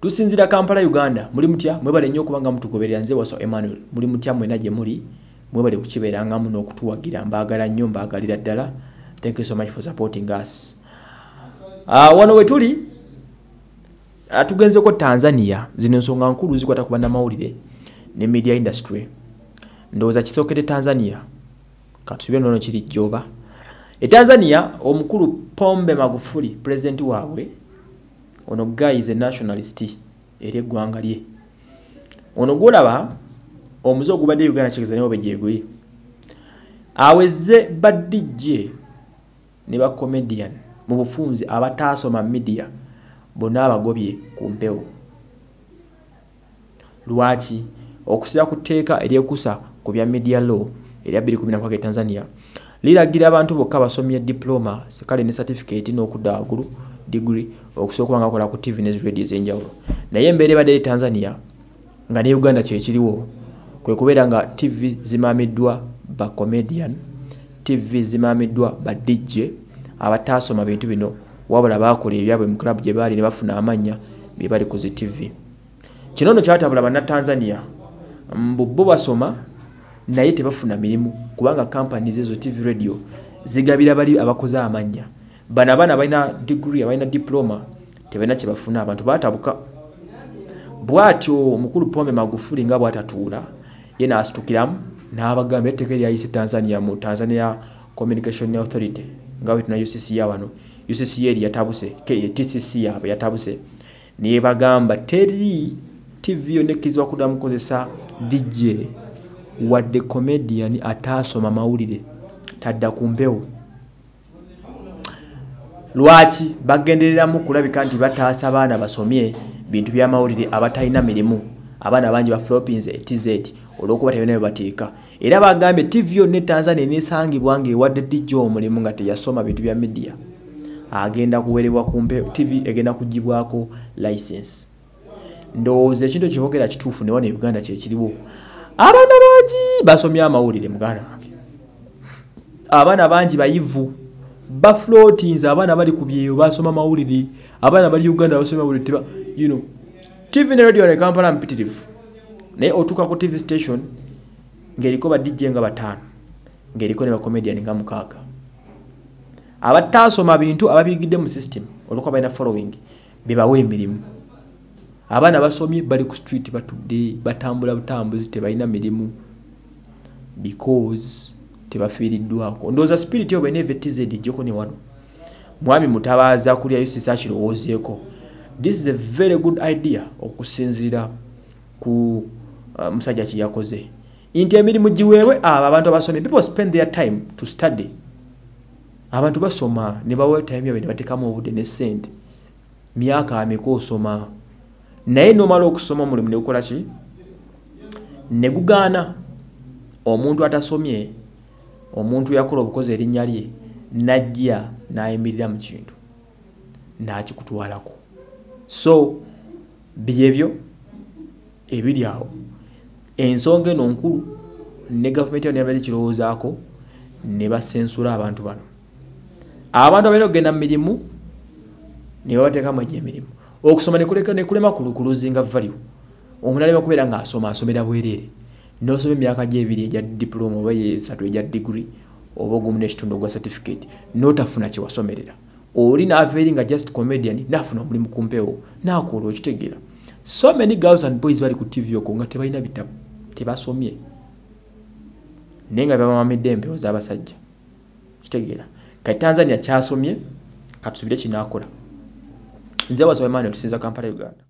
tusinzira kampala uganda. Muli mutya? Mwebale nnyo okubanga mutugoberera nze waso emmanuel. Muli mutya? Mwena gye muli. Mwebale kukibeerangamu n'okutuwagira mbaagala nnyo mbaagalira ddala. Thank you so much for supporting us. Uh, wano we tuli. Uh, tugenzeko tanzania. Zino ensonga nkulu zikwata ku bannamawulire ne media industry. Ndowooza kisookere tanzania? Katusubire nono kiri jjoba. E tanzania omukulu pombe magufuli pulezidenti waabwe ono guy is a nationalist eri eggwanga lye. Ono gwolaba omuze ogubadde uganda kigeza niwo begyeguli aweze badijje ne bacomedian mu bufunzi abataasoma media bonna abagobye ku mpewo. Lwaki? Okusira ku tteeka eryekusa ku bya media law erya 2 e tanzania liragira abantu bokka basomye diploma kale ne certificate n'okudda waggulu degree okusobola okuba nga bakola ku tv ne radio ez'enjawulo. Naye embeera ebadde eri tanzania nga ne uganda kyekiriwo kwe kubeera nga tv zimamiddwa ba comedian tv zimamiddwa ba dj abataasoma bintu bino wabula bakola ebyabwe mu kulabu gye baali ne bafuna amannya bye bali ku zi tv kino nno kyatabula bannatanzania mbu bo basoma naye tebafuna mirimu kubanga kampanies ezo tv radio zigabira bali abakoze amannya bano abaana balina degree abalina diploma tebalina kyebafuna abantu batabuka bwatyo omukulu pombe magufuli nga bwatatuula ye naasitukiramu n'abagamba etteeka eryayise tanzania mu tanzania communication authority nga bwe tuna ucc ya wano. Ucc eri yatabuse tcc yaabwe yatabuse. Niye bagamba teri tv yonna ekkirizibwa kuddamu kukozesa dj wadde comedian ataasoma mawulire tadda ku mpewo lwaki bagendereramu kulabika nti bataasa baana basomye bintu byamawulire abatalina mirimu? Abaana bangi baflopins etz olwokuba tebina byebateeka era bagambye tv yonna etanzania nesangibwa ngaewadde dijja omulimu nga teyasoma bintu bya midiya agenda kuwerebwa kumpe tv egenda kugibwako license. Ndowooza ekintu kyebogera kituufu ne uganda kyekiriwo abaana bangi basomye amawulire muganda wange abaana bangi bayivu baflotins abaana bali ku byeyo basoma mawulire abaana bali uganda basoma mawulire teba you know tv ne radio ne kampala mpitirivu. Naye otuuka ku tv station ng'eriko badijje nga bataano ng'eriko ne bacomedian nga mukaaga. Abataasoma bintu ababiyigidde mu system olwokuba balina following bebawa emirimu. Abaana basomye bali ku street batudde batambula butambuzi tebalina mirimu because tebafiiriddwako. Ndowooza spirit yo balina evetz ejjeko ne wano. Mwami mutabaaza kulya usisa kirowoozeeko this is a very good idea okusinziira ku uh, musajja kyeyakoze nti emirimu giweebwe abo abantu abasomye people spend their time to study. Abantu basoma ne bawa time yabwe ne bateekamu obudde ne sente myaka ameka osoma? Naye nomala okusoma omulimu negukola ki? Ne gugaana. Omuntu atasomye omuntu yakola obukozi erinnya lye najja nayimirira mu kintu nakikutwalako. So byebyo ebiri awo. Ensonga eno nkulu ne gavumenti yao nbali kirowoozaako ne basensula abantu bano. Abantu abalina okugenda mu mirimu ne babateekamu egyo emirimu okusoma nekulema kuluzinga value. Omuntu alema kubeera ngaasoma asomera bwereere nosoma emyaka gyebiri egya diploma oba yesatu egya degree oba ogumu nekitundu ogwa certificate notafuna kyewasomerera oli naaveeri nga just comedian naafuna omulimu ku mpewo nakola okitegeera. So many girls and boys bali ku tv okwo nga tebalina bitabu tebasomye. Naye nga bebamamidde empewo z'abasajja kitegeera. Kati tanzania kyasomye katusubire kinaakola nze wasoma emanuel tusinza kampala uganda